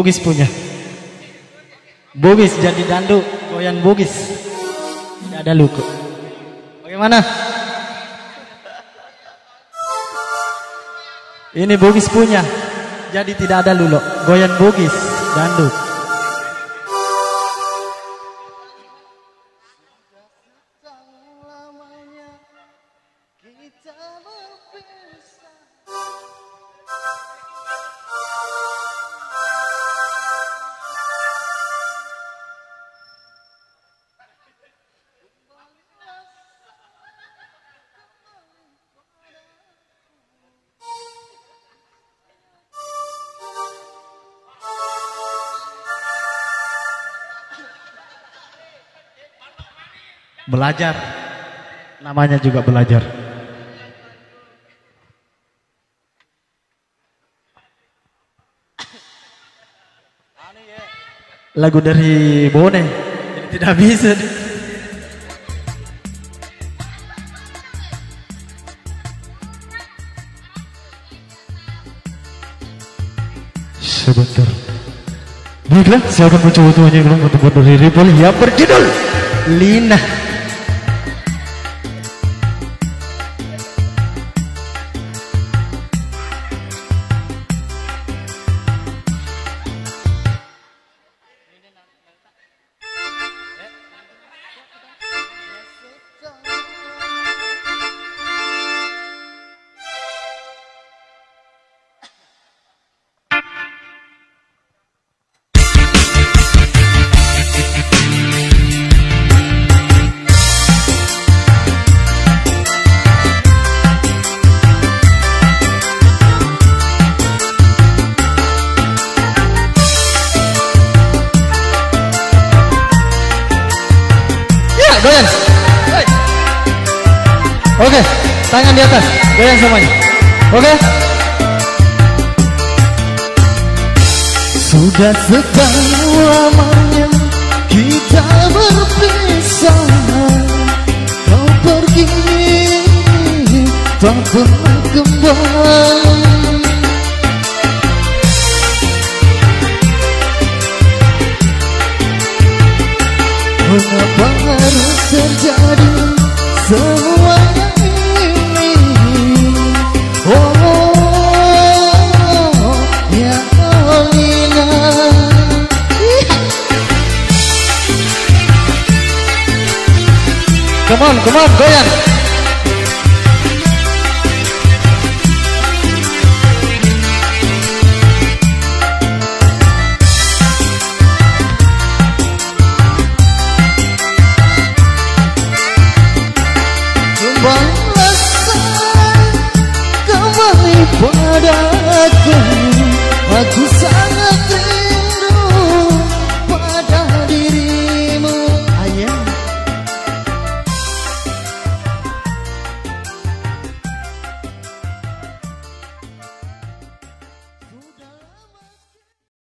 Bugis punya. Bugis jadi dandu, goyang Bugis. Tidak ada luku. Bagaimana? Ini Bugis punya. Jadi tidak ada lulo. Goyang Bugis, dandu. Belajar. Namanya juga belajar. Lagu dari Bone. Tidak bisa. Sebentar. Baiklah, saya akan mencoba yang belum dari Ripple yang berjudul Lina. Di atas, goyang semuanya. Oke. Sudah setahun lamanya kita berpisah Kau pergi tak pernah kembali